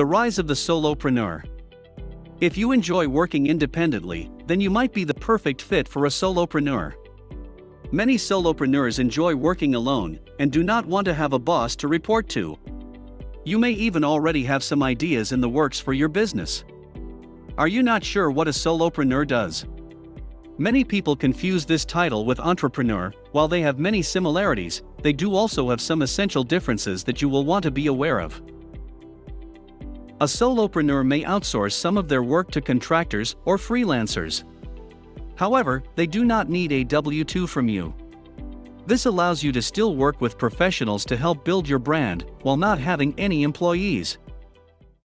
The rise of the solopreneur. If you enjoy working independently, then you might be the perfect fit for a solopreneur. Many solopreneurs enjoy working alone and do not want to have a boss to report to. You may even already have some ideas in the works for your business. Are you not sure what a solopreneur does? Many people confuse this title with entrepreneur, while they have many similarities, they do also have some essential differences that you will want to be aware of. A solopreneur may outsource some of their work to contractors or freelancers. However, they do not need a W 2 from you. This allows you to still work with professionals to help build your brand while not having any employees.